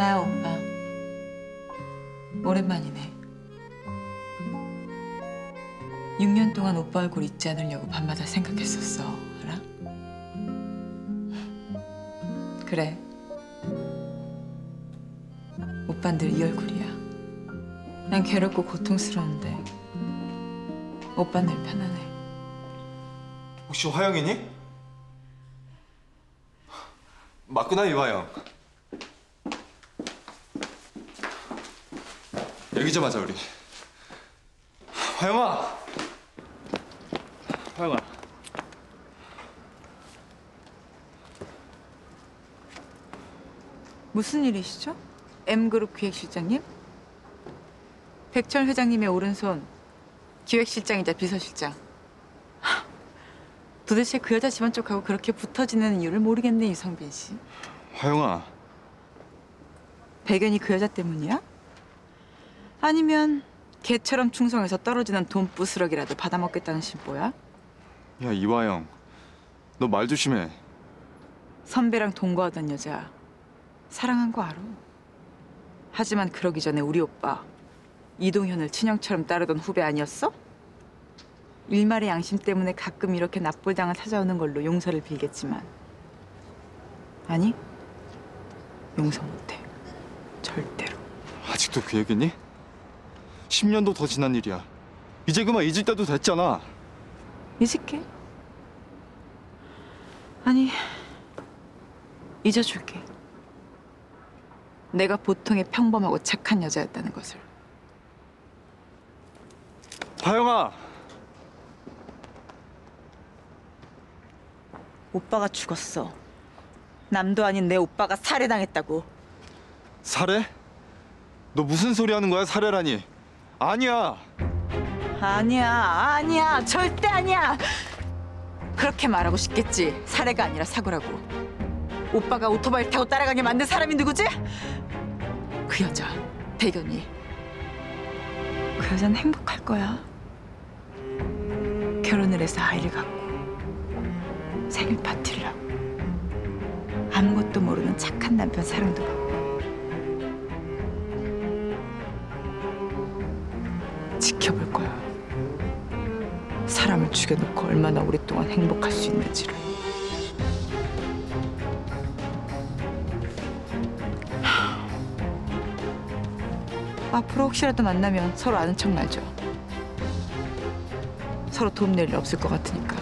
나야 오빠. 오랜만이네. 6년 동안 오빠 얼굴 잊지 않으려고 밤마다 생각했었어. 알아? 그래. 오빤 늘이 얼굴이야. 난 괴롭고 고통스러운데 오빤 늘 편안해. 혹시 화영이니? 맞구나 이화영. 여기 좀 하자 우리. 화영아. 화영아. 무슨 일이시죠? M그룹 기획실장님? 백철 회장님의 오른손 기획실장이자 비서실장. 하, 도대체 그 여자 집안 쪽하고 그렇게 붙어지는 이유를 모르겠네 이성빈 씨. 화영아. 배견이 그 여자 때문이야? 아니면 개처럼 충성해서 떨어지는 돈 부스러기라도 받아먹겠다는 심보야? 야 이화영. 너 말 조심해. 선배랑 동거하던 여자 사랑한 거 알아. 하지만 그러기 전에 우리 오빠 이동현을 친형처럼 따르던 후배 아니었어? 일말의 양심 때문에 가끔 이렇게 납불당을 찾아오는 걸로 용서를 빌겠지만 아니 용서 못해 절대로 아직도 그 얘기니? 10년도 더 지난 일이야. 이제 그만 잊을 때도 됐잖아. 잊을게 아니 잊어줄게 내가 보통의 평범하고 착한 여자였다는 것을 화영아. 오빠가 죽었어. 남도 아닌 내 오빠가 살해당했다고. 살해? 너 무슨 소리 하는 거야 살해라니? 아니야. 아니야, 아니야, 절대 아니야. 그렇게 말하고 싶겠지. 살해가 아니라 사고라고. 오빠가 오토바이 타고 따라가게 만든 사람이 누구지? 그 여자, 배견이. 그 여자는 행복할 거야. 결혼을 해서 아이를 갖고 생일 파티를 하고 아무것도 모르는 착한 남편 사랑도 받고 죽여놓고 얼마나 오랫동안 행복할 수 있는지를. 하. 앞으로 혹시라도 만나면 서로 아는 척 말죠. 서로 도움 낼 일 없을 것 같으니까.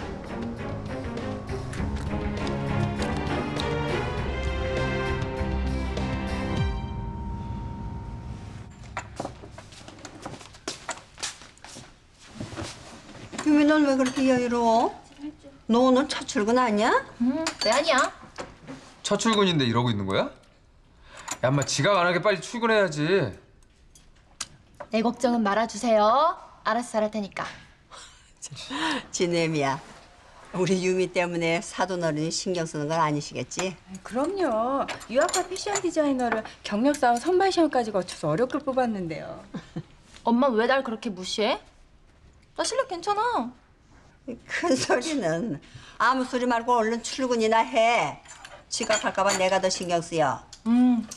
넌 왜 그렇게 여유로워? 너 오늘 첫 출근 아니야? 왜 아니야? 첫 출근인데 이러고 있는 거야? 야, 엄마 지각 안 하게 빨리 출근해야지. 내 걱정은 말아주세요. 알아서 잘할 테니까. 지네미야. 우리 유미 때문에 사돈 어른이 신경 쓰는 건 아니시겠지? 그럼요. 유학파 패션 디자이너를 경력 쌓은 선발 시험까지 거쳐서 어렵게 뽑았는데요. 엄마 왜 날 그렇게 무시해? 나 실력 괜찮아. 큰 소리는 아무 소리 말고 얼른 출근이나 해. 지각할까 봐 내가 더 신경 쓰여. 음,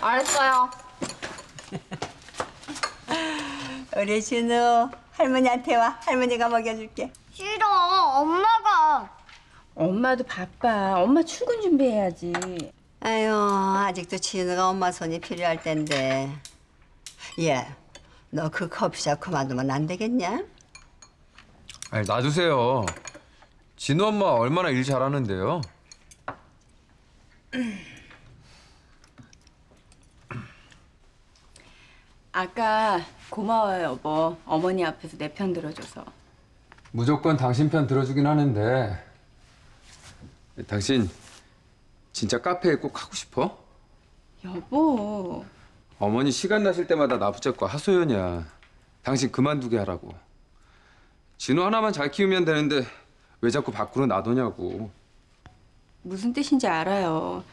알았어요. 우리 진우 할머니한테 와. 할머니가 먹여줄게. 싫어. 엄마가. 엄마도 바빠. 엄마 출근 준비해야지. 아유 아직도 진우가 엄마 손이 필요할 텐데. 얘, 너 그 커피숍 그만두면 안 되겠냐? 아니, 놔두세요. 진우 엄마 얼마나 일 잘하는데요? 아까 고마워요, 여보. 어머니 앞에서 내 편 들어줘서. 무조건 당신 편 들어주긴 하는데 당신 진짜 카페에 꼭 하고 싶어? 여보. 어머니 시간 나실 때마다 나 붙잡고 하소연이야. 당신 그만두게 하라고. 진우 하나만 잘 키우면 되는데 왜 자꾸 밖으로 놔두냐고. 무슨 뜻인지 알아요.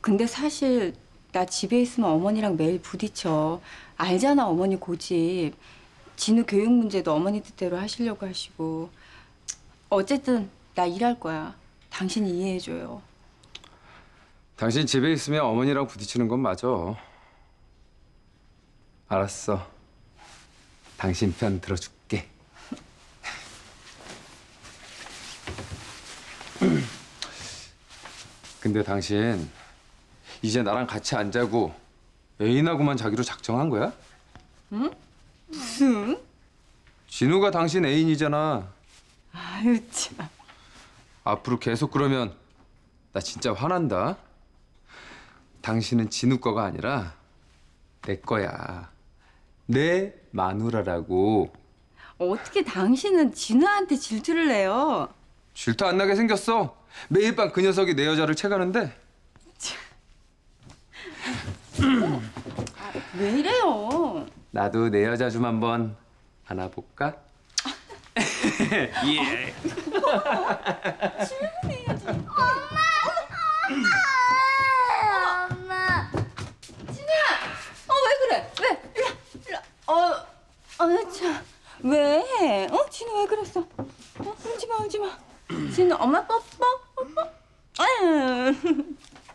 근데 사실 나 집에 있으면 어머니랑 매일 부딪혀. 알잖아, 어머니 고집. 진우 교육 문제도 어머니 뜻대로 하시려고 하시고. 어쨌든 나 일할 거야. 당신이 이해해줘요. 당신 집에 있으면 어머니랑 부딪히는 건 맞아. 알았어. 당신 편 들어줄게. 근데 당신 이제 나랑 같이 안 자고 애인하고만 자기로 작정한 거야? 응? 무슨? 진우가 당신 애인이잖아. 아유 참. 앞으로 계속 그러면 나 진짜 화난다. 당신은 진우 거가 아니라 내 거야. 내 마누라라고. 어떻게 당신은 진우한테 질투를 내요? 질투 안 나게 생겼어. 매일 밤 그 녀석이 내 여자를 채가는데 왜 이래요? 나도 내 여자 좀 한번 안아볼까? 예. 엄마. 어왜 그래? 왜? 일로 와, 일로 와. 어, 어, 참. 왜? 어, 진우 왜 그랬어? 어, 울지 마, 울지 마. 진우 엄마 뽀뽀.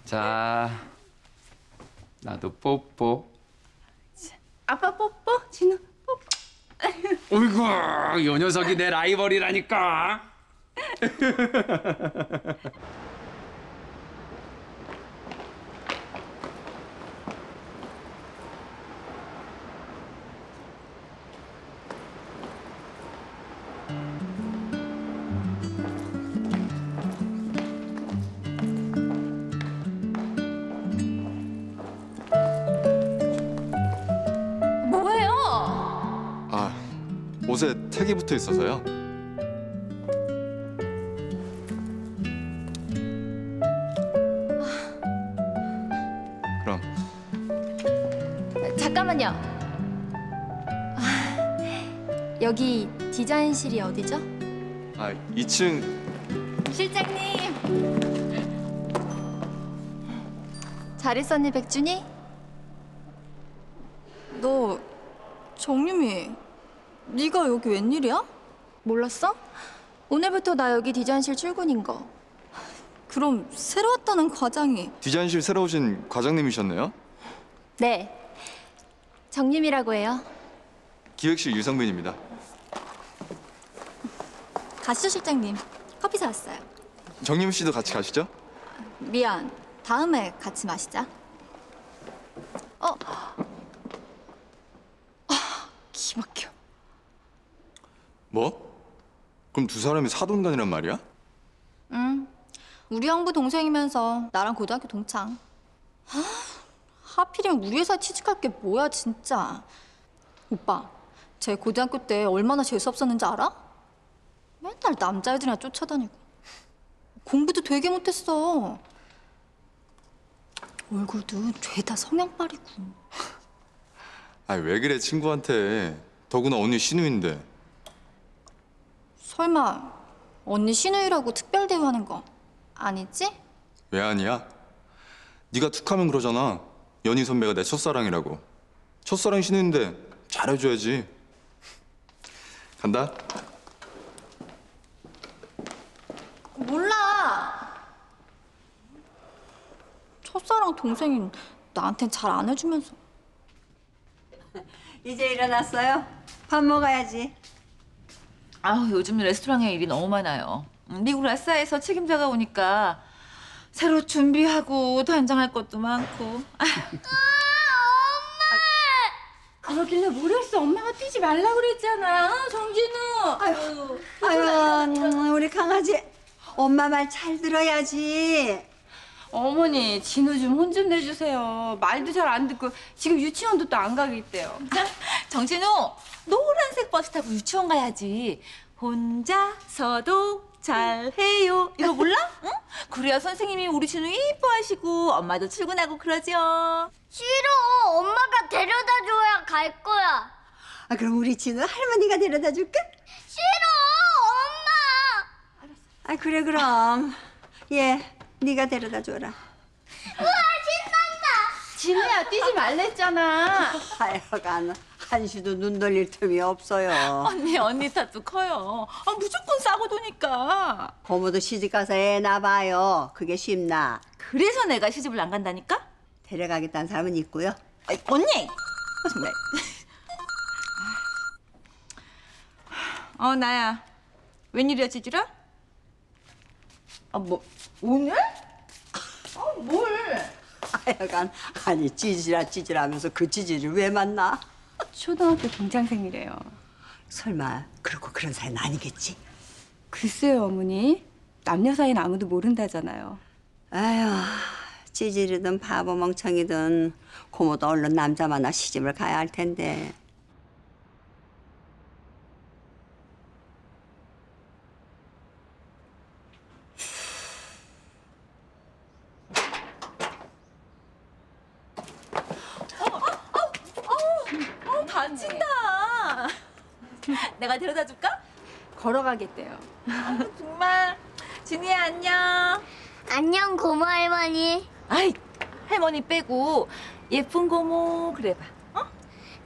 자, 나도 뽀뽀. 아빠 뽀뽀, 진우 뽀뽀. 어이구, 요 녀석이 내 라이벌이라니까. 붙어 있어서요. 그럼 잠깐만요. 아, 여기 디자인실이 어디죠? 아, 2층 실장님. 잘 있었니 백준이? 너 정유미 네가 여기 웬일이야? 몰랐어? 오늘부터 나 여기 디자인실 출근인 거. 그럼 새로 왔다는 과장이 디자인실 새로 오신 과장님이셨네요. 네. 정유미라고 해요. 기획실 유성빈입니다. 가시죠 실장님 커피 사왔어요 정림 씨도 같이 가시죠? 미안 다음에 같이 마시자 어? 아, 기막혀 뭐? 그럼 두 사람이 사돈간이란 말이야? 응 우리 형부 동생이면서 나랑 고등학교 동창 아, 하필이면 우리 회사에 취직할 게 뭐야 진짜 오빠 쟤 고등학교 때 얼마나 재수 없었는지 알아? 맨날 남자애들이나 쫓아다니고 공부도 되게 못했어 얼굴도 죄다 성냥팔이고 아, 왜 그래 친구한테. 더구나 언니 신우인데. 설마 언니 신우이라고 특별 대우하는 거 아니지? 왜 아니야? 네가 툭하면 그러잖아. 연희 선배가 내 첫사랑이라고. 첫사랑 신우인데 잘해줘야지. 간다. 몰라. 첫사랑 동생이 나한텐 잘 안 해주면서. 이제 일어났어요? 밥 먹어야지. 아우 요즘 레스토랑에 일이 너무 많아요. 음, 미국 라싸에서 책임자가 오니까 새로 준비하고 단장할 것도 많고. 아, 그러길래 모르겠어. 엄마가 뛰지 말라 그랬잖아. 정진우. 아유. 아유, 음, 우리 강아지. 엄마 말 잘 들어야지. 어머니, 진우 좀 혼 좀 내주세요. 말도 잘 안 듣고 지금 유치원도 또 안 가겠대요. 정진우 노란색 버스 타고 유치원 가야지. 혼자서도 잘해요. 이거 몰라? 응? 그래야 선생님이 우리 진우 이뻐하시고 엄마도 출근하고 그러죠. 싫어. 엄마가 데려다 줘야 갈 거야. 아, 그럼 우리 진우 할머니가 데려다 줄까? 싫어. 엄마. 아, 그래, 그럼. 예, 네가 데려다 줘라. 진우야, 뛰지 말랬잖아. 하여간 한시도 눈 돌릴 틈이 없어요. 언니 언니 탓도 커요. 아, 무조건 싸고 도니까. 고모도 시집 가서 애 낳아봐요. 그게 쉽나? 그래서 내가 시집을 안 간다니까? 데려가겠다는 사람은 있고요. 아이, 언니! 정말. 어 나야. 웬일이야 찌질아? 아뭐 오늘? 아 뭘? 하여간 아니 찌질아 찌질하면서 그 찌질을 왜 만나? 초등학교 동창생이래요. 설마 그렇고 그런 사이는 아니겠지? 글쎄요, 어머니. 남녀 사이는 아무도 모른다잖아요. 아휴 찌질이든 바보 멍청이든 고모도 얼른 남자 만나 시집을 가야 할 텐데 어 다친다. 내가 데려다 줄까? 걸어가겠대요. 정말. 진이야 안녕. 안녕 고모 할머니. 아이 할머니 빼고 예쁜 고모 그래봐. 어?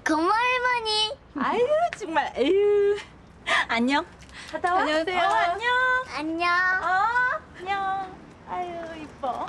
고모 할머니. 아유 정말 에휴. 안녕. 갔다 와. 안녕하세요. 어, 안녕. 안녕. 어, 안녕. 아유 이뻐.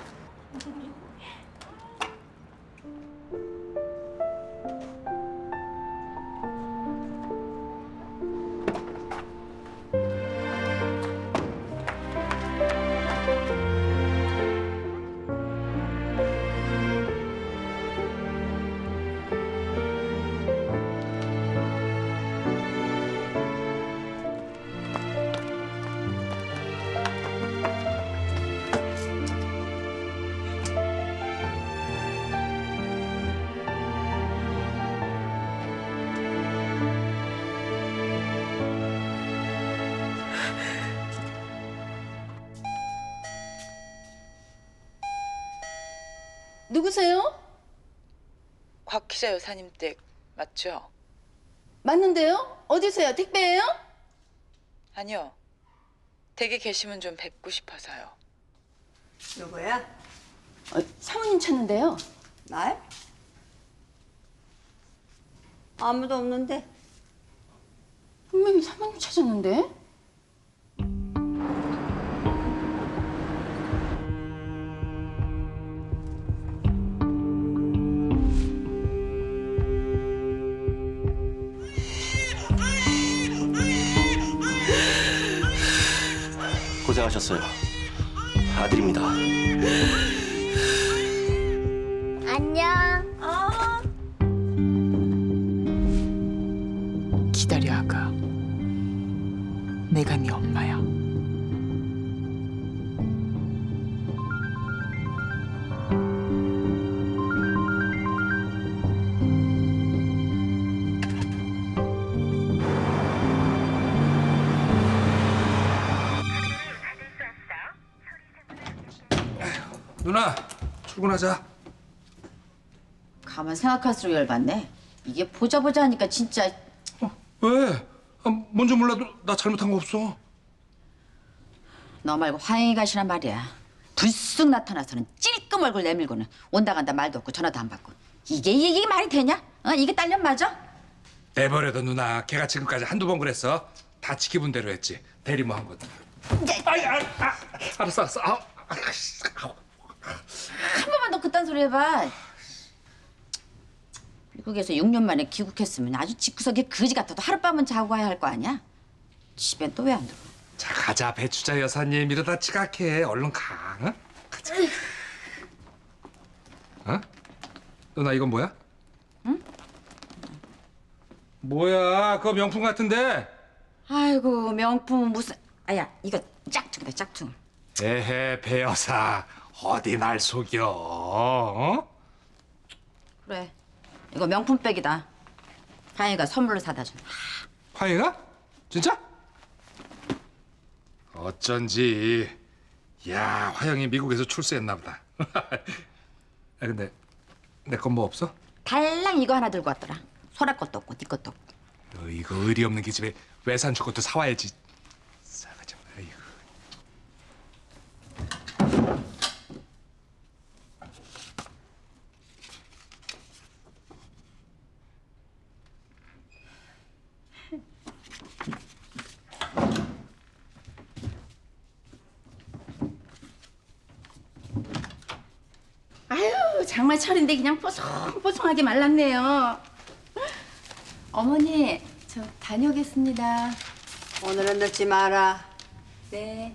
누구세요? 곽 기자 여사님 댁 맞죠? 맞는데요? 어디세요? 택배예요? 아니요. 댁에 계시면 좀 뵙고 싶어서요. 누구야? 어, 사모님 찾는데요. 날? 아무도 없는데 분명히 사모님 찾았는데. 하셨어요. 아들입니다. 출근하자. 가만 생각할수록 열받네. 이게 보자 보자 하니까 진짜 왜? 아, 뭔지 몰라도 나 잘못한 거 없어. 너 말고 화영이 가시란 말이야. 불쑥 나타나서는 찔끔 얼굴 내밀고는 온다 간다 말도 없고 전화도 안 받고 이게 이게 말이 되냐? 어 이게 딸년 맞아? 내버려둬 누나. 걔가 지금까지 한두 번 그랬어. 다 지키분 대로 했지. 대리모 한 것도. 아이, 아, 아, 알았어, 알았어. 아우, 아이씨, 아우. 한 번만 더 그딴 소리 해봐. 미국에서 6년 만에 귀국했으면 아주 집구석에 거지 같아도 하룻밤은 자고 가야 할 거 아니야? 집엔 또 왜 안 들어? 자 가자 배추자 여사님 이러다 지각해. 얼른 가. 응? 가자. 어? 누나 이건 뭐야? 응? 뭐야? 그거 명품 같은데? 아이고 명품은 무슨 아야 이거 짝퉁이다 짝퉁. 에헤 배 여사 어디 날 속여? 어? 그래 이거 명품백이다. 하영이가 선물로 사다 준. 화이가? 진짜? 어쩐지 야 화영이 미국에서 출세했나 보다. 아, 근데 내 건 뭐 없어? 달랑 이거 하나 들고 왔더라. 소라 것도 없고 네 것도 없고. 어, 이거 의리 없는 기집애 외산주 것도 사와야지 마. 아이고. 장마철인데 그냥 뽀송뽀송하게 말랐네요. 어머니, 저 다녀오겠습니다. 오늘은 늦지 마라. 네.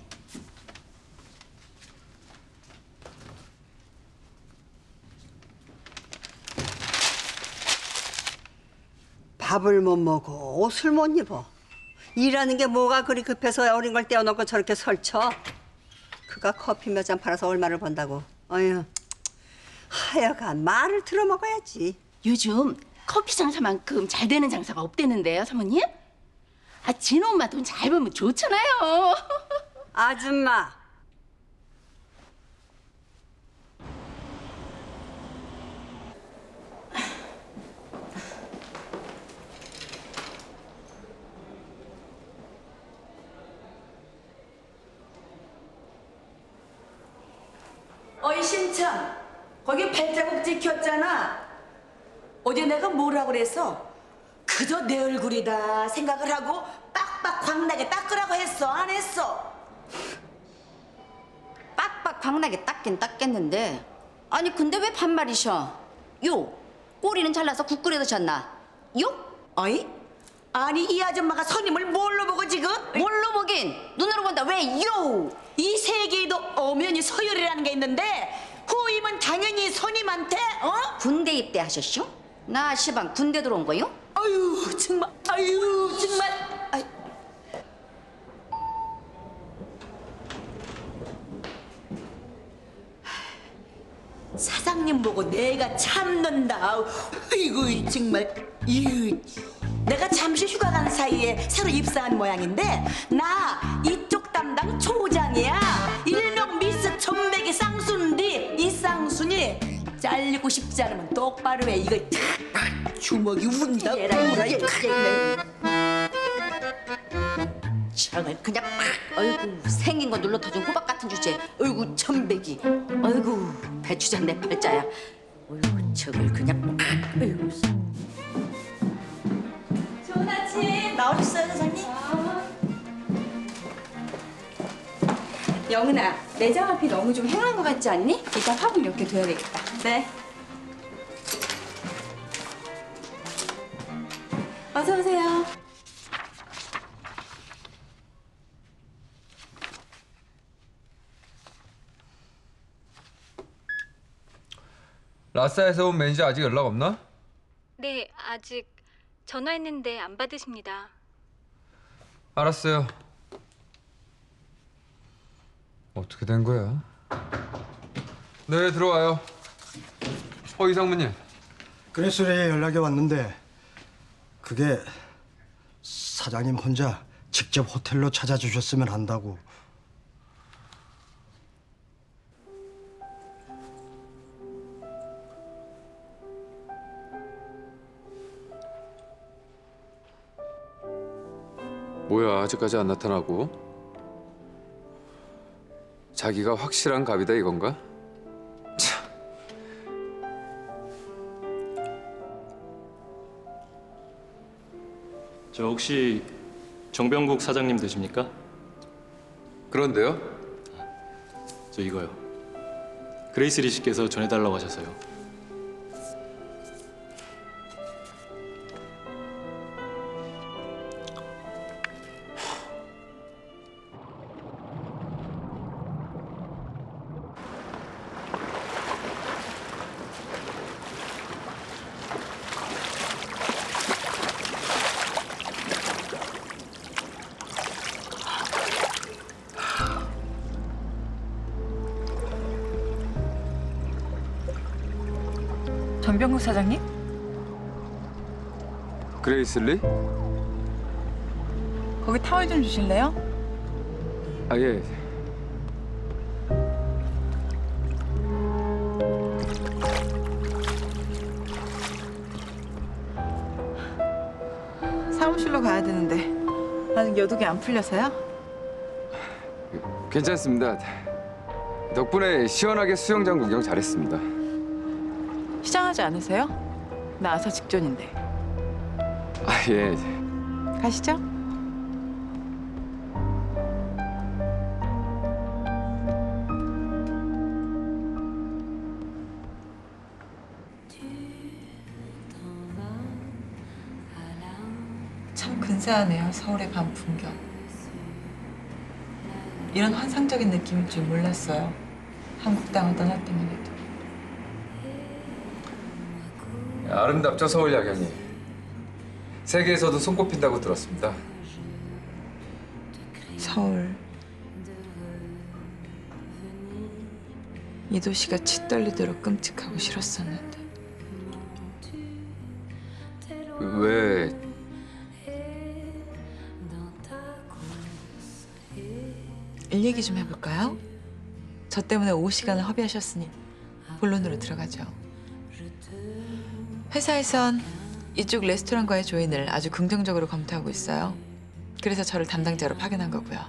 밥을 못 먹어, 옷을 못 입어. 일하는 게 뭐가 그리 급해서 어린 걸 떼어놓고 저렇게 설쳐? 그가 커피 몇 잔 팔아서 얼마를 번다고. 어휴, 하여간 말을 들어 먹어야지. 요즘 커피 장사만큼 잘 되는 장사가 없대는데요, 사모님? 아, 진호 엄마 돈 잘 벌면 좋잖아요. 아줌마. 어이 신참 거기 발자국 찍혔잖아 어제 내가 뭐라 그랬어 그저 내 얼굴이다 생각을 하고 빡빡 광나게 닦으라고 했어 안 했어 빡빡 광나게 닦긴 닦겠는데 아니 근데 왜 반말이셔? 요 꼬리는 잘라서 국 끓여 드셨나? 요? 어이? 아니 이 아줌마가 선임을 뭘로 보고 지금? 뭘로 보긴 눈으로 본다 왜 요? 이 세계에도 엄연히 서열이라는 게 있는데 후임은 당연히 선임한테 어? 군대 입대하셨쇼? 나 시방 군대 들어온 거요? 아유 정말 아유 정말. 사장님 보고 내가 참는다. 아이고 정말 이 내가 잠시 휴가 간 사이에 새로 입사한 모양인데 나 이쪽 담당 초장이야. 잘리고 싶지 않으면 똑바로 해. 이거 탁 주먹이 운다. 얘라, 얘, 탁. 저걸 그냥 막 어이구 생긴 거 눌러 터진 호박 같은 주제 어이구 천백이 어이구 배추장 내 팔자야 어이구 저걸 그냥 막 어이구 좋은 아침. 나오셨어요, 사장님? 영은아, 매장 앞이 너무 좀 행한 것 같지 않니? 일단 화분 이렇게 둬야 되겠다. 네. 어서 오세요. 라싸에서 온 매니저 아직 연락 없나? 네, 아직 전화했는데 안 받으십니다. 알았어요. 어떻게 된 거야? 네, 들어와요. 어, 이상무님. 그레스레에 연락이 왔는데 그게 사장님 혼자 직접 호텔로 찾아주셨으면 한다고. 뭐야, 아직까지 안 나타나고? 자기가 확실한 갑이다 이건가? 저 혹시 정병국 사장님 되십니까? 그런데요? 저 이거요. 그레이스 리 씨께서 전해달라고 하셔서요. 전병국 사장님? 그레이슬리? 거기 타월 좀 주실래요? 아, 예. 사무실로 가야 되는데 아직 여독이 안 풀려서요? 괜찮습니다. 덕분에 시원하게 수영장 구경 잘했습니다. 하지 않으세요? 나 아사 직전인데. 아, 예. 가시죠. 참 근사하네요, 서울의 밤 풍경. 이런 환상적인 느낌일 줄 몰랐어요. 한국 땅을 떠났다만 해도. 아름답죠 서울 야경이. 세계에서도 손꼽힌다고 들었습니다. 서울. 이 도시가 치떨리도록 끔찍하고 싫었었는데. 왜 일 얘기 좀 해볼까요? 저 때문에 오후 시간을 허비하셨으니 본론으로 들어가죠. 회사에선 이쪽 레스토랑과의 조인을 아주 긍정적으로 검토하고 있어요. 그래서 저를 담당자로 파견한 거고요.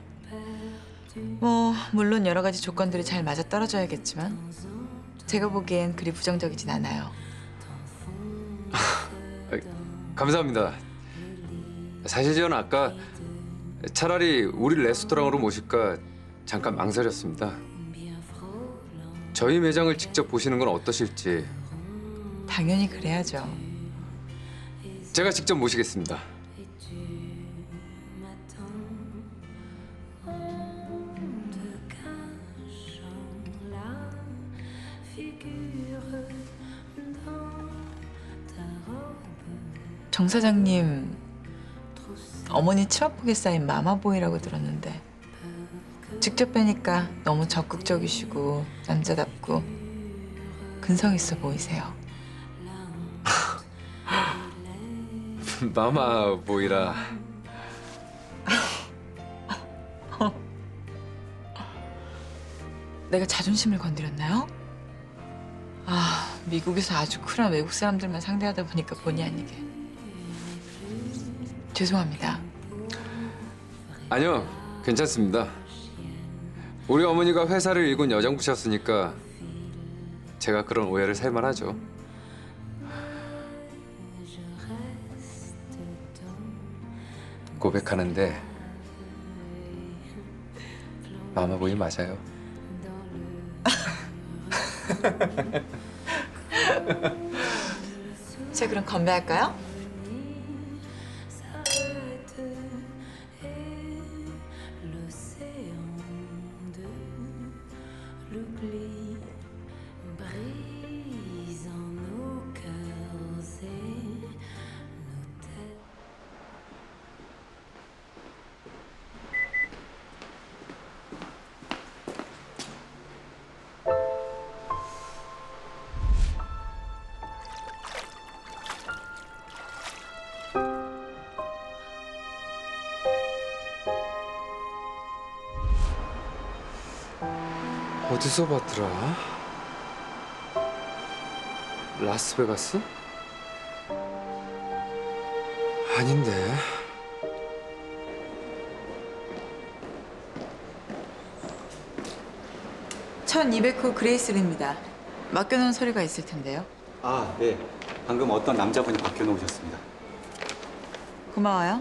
뭐 물론 여러 가지 조건들이 잘 맞아 떨어져야겠지만 제가 보기엔 그리 부정적이진 않아요. 감사합니다. 사실 저는 아까 차라리 우리 레스토랑으로 모실까 잠깐 망설였습니다. 저희 매장을 직접 보시는 건 어떠실지 당연히 그래야죠. 제가 직접 모시겠습니다. 정 사장님 어머니 치마폭에 쌓인 마마보이라고 들었는데 직접 뵈니까 너무 적극적이시고 남자답고 근성 있어 보이세요. 마마 보이라. 내가 자존심을 건드렸나요? 아 미국에서 아주 쿨한 외국 사람들만 상대하다 보니까 본의 아니게 죄송합니다. 아니요, 괜찮습니다. 우리 어머니가 회사를 일군 여장부셨으니까 제가 그런 오해를 살만하죠. 고백하는데 마마보이 맞아요. 자 그럼 건배할까요? 어디서 봤더라? 라스베가스? 아닌데. 1200호 그레이스리입니다. 맡겨놓은 서류가 있을 텐데요. 아, 네. 방금 어떤 남자분이 맡겨 놓으셨습니다. 고마워요.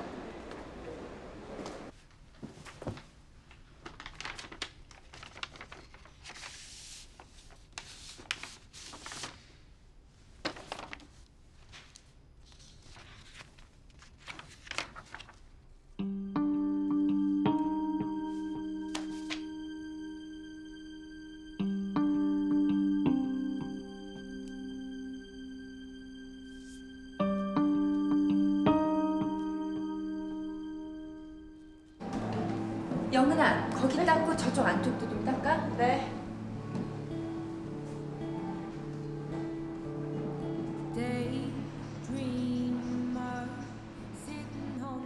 좀 닦아. 네.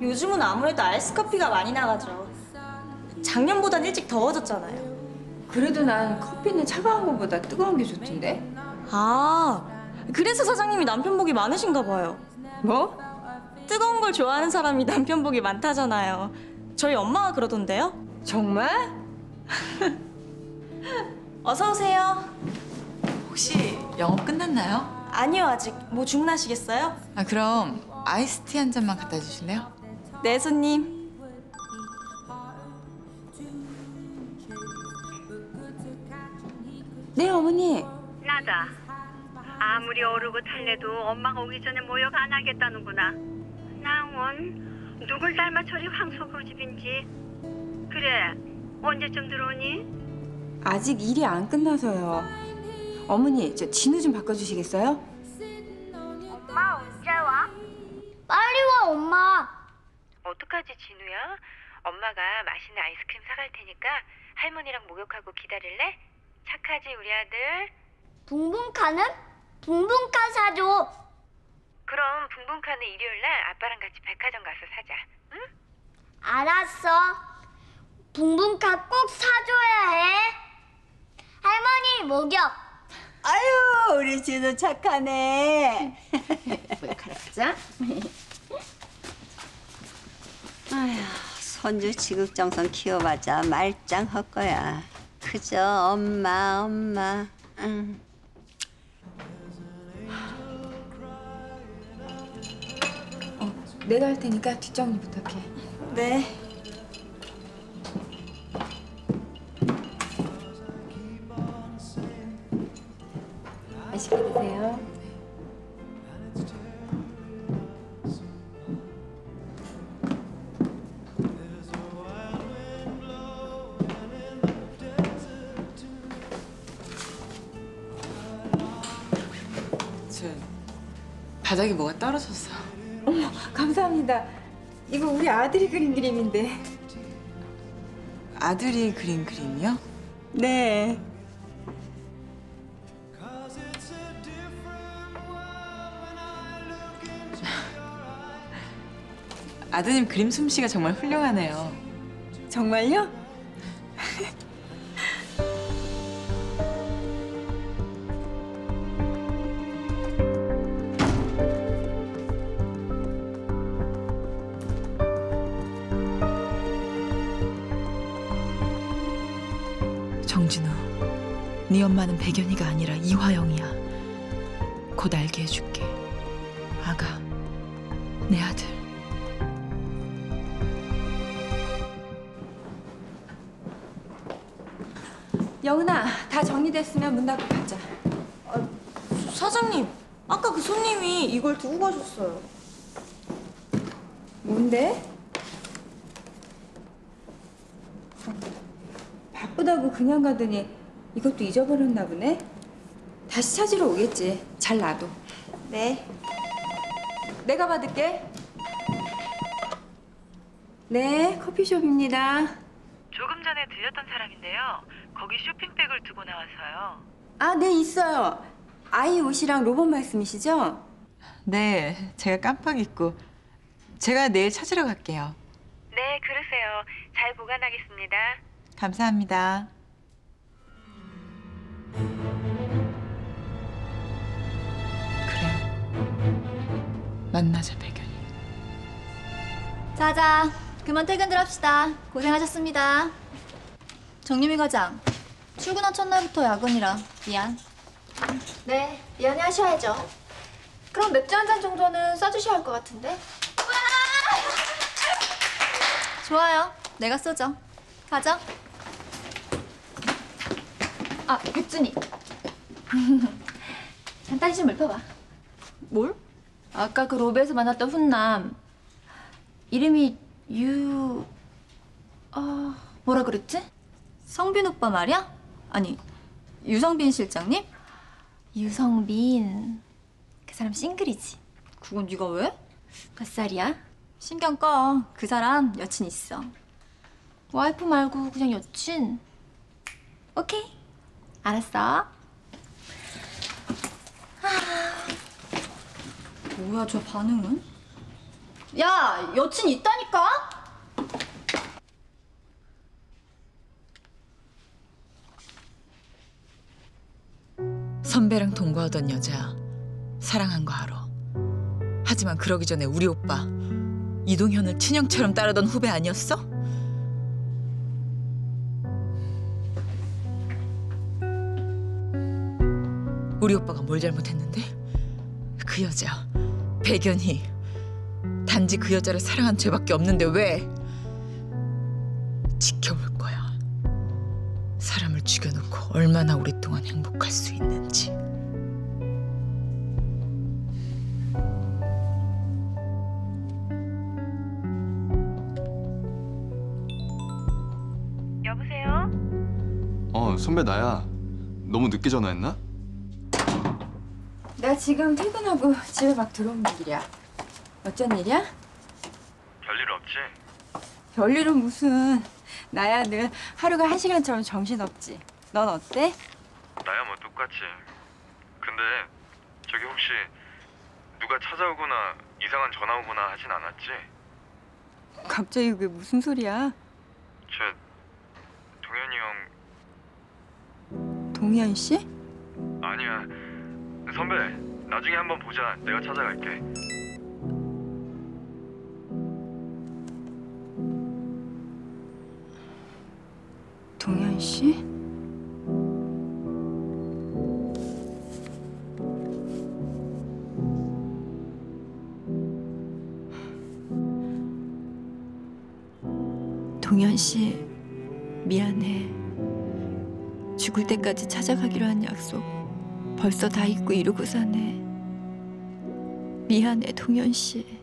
요즘은 아무래도 아이스 커피가 많이 나가죠. 작년보단 일찍 더워졌잖아요. 그래도 난 커피는 차가운 것보다 뜨거운 게 좋던데. 아, 그래서 사장님이 남편 복이 많으신가 봐요. 뭐? 뜨거운 걸 좋아하는 사람이 남편 복이 많다잖아요. 저희 엄마가 그러던데요. 정말? 어서 오세요. 혹시 영업 끝났나요? 아니요, 아직. 뭐 주문하시겠어요? 아 그럼 아이스티 한 잔만 갖다 주실래요? 네, 손님. 네, 어머니. 나다. 아무리 어르고 탈래도 엄마가 오기 전에 모욕 안 하겠다는구나. 나원 누굴 닮아 저리 황소고집인지. 그래, 언제쯤 들어오니? 아직 일이 안 끝나서요. 어머니, 저 진우 좀 바꿔주시겠어요? 엄마 언제 와? 빨리 와, 엄마. 어떡하지 진우야? 엄마가 맛있는 아이스크림 사갈 테니까 할머니랑 목욕하고 기다릴래? 착하지 우리 아들? 붕붕카는? 붕붕카 사줘. 그럼 붕붕카는 일요일 날 아빠랑 같이 백화점 가서 사자. 응? 알았어. 붕붕카 꼭 사줘야 해. 할머니 목욕. 아유 우리 진우 착하네. 목욕하자. 아휴 손주 지극정성 키워봤자 말짱 헛거야. 그저 엄마 엄마. 응. 내가 할 테니까 뒷정리 부탁해. 네. 맛있게 드세요. 저 바닥에 뭐가 떨어졌어. 어머, 감사합니다. 이거 우리 아들이 그린 그림인데. 아들이 그린 그림이요? 네. 아드님 그림 솜씨가 정말 훌륭하네요. 정말요? 정진우, 네 엄마는 백연이가 아니라 이화영이야. 영은아, 다 정리됐으면 문 닫고 가자. 사장님, 아까 그 손님이 이걸 두고 가셨어요. 뭔데? 바쁘다고 그냥 가더니 이것도 잊어버렸나 보네? 다시 찾으러 오겠지. 잘 놔둬. 네. 내가 받을게. 네, 커피숍입니다. 조금 전에 들렸던 사람인데요. 거기 쇼핑백을 두고 나와서요. 아, 네, 있어요. 아이 옷이랑 로봇 말씀이시죠? 네, 제가 깜빡 잊고 제가 내일 찾으러 갈게요. 네, 그러세요. 잘 보관하겠습니다. 감사합니다. 그래, 만나자 백연이. 자자, 그만 퇴근들 합시다. 고생하셨습니다. 정유미 과장, 출근한 첫날부터 야근이라 미안. 네, 미안해 하셔야죠. 그럼 맥주 한 잔 정도는 써주셔야 할 것 같은데. 좋아요. 내가 쏘죠. 가죠. 아, 백준이. 간단히 좀 읊어봐. 뭘? 아까 그 로비에서 만났던 훈남. 이름이 유... 아... 뭐라 그랬지? 성빈 오빠 말이야? 아니, 유성빈 실장님? 유성빈... 그 사람 싱글이지. 그건 네가 왜? 몇 살이야? 신경 꺼. 그 사람 여친 있어. 와이프 말고 그냥 여친. 오케이. 알았어. 뭐야 저 반응은? 야 여친 있다니까? 선배랑 동거하던 여자 사랑한 거 알아. 하지만 그러기 전에 우리 오빠 이동현을 친형처럼 따르던 후배 아니었어? 우리 오빠가 뭘 잘못했는데? 그 여자 백연희 단지 그 여자를 사랑한 죄밖에 없는데 왜? 지켜볼 거야. 사람을 죽여놓고 얼마나 오랫동안 동안 행복할 수 있는지. 여보세요? 어, 선배 나야. 너무 늦게 전화했나? 나 지금 퇴근하고 집에 막 들어오는 길이야. 어쩐 일이야? 별일 없지? 별일은 무슨. 나야 늘 하루가 한 시간처럼 정신없지. 넌 어때? 똑같지. 근데 저기 혹시 누가 찾아오거나 이상한 전화 오거나 하진 않았지? 갑자기 그게 무슨 소리야? 쟤 동현이 형 동현 씨? 아니야. 선배 나중에 한번 보자. 내가 찾아갈게. 동현 씨? 때까지 찾아가기로 한 약속 벌써 다 잊고 이러고 사네. 미안해, 동현 씨.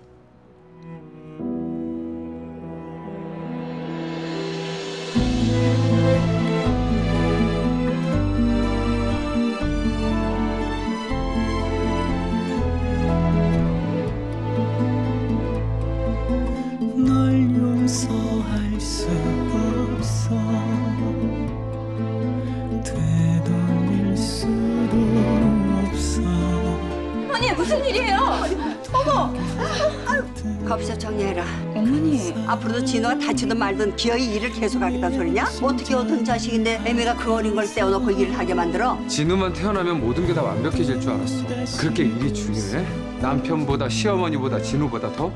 앞으로도 진호가 다치든 말든 기어이 일을 계속하겠다는 소리냐? 어떻게 어떤 자식인데 애미가 그 어린 걸 떼어놓고 일을 하게 만들어? 진우만 태어나면 모든 게 다 완벽해질 줄 알았어. 그렇게 일이 중요해? 남편보다 시어머니보다 진우보다 더?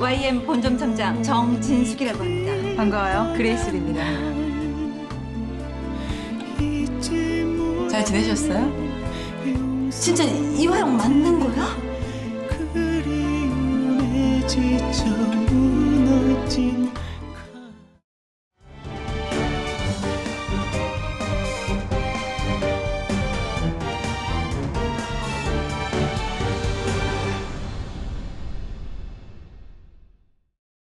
YM 본점 청장 정진숙이라고 합니다. 반가워요. 그레이슬입니다. 잘 지내셨어요? 진짜 이화영 맞는 거야? 그리움에 지쳐 무너진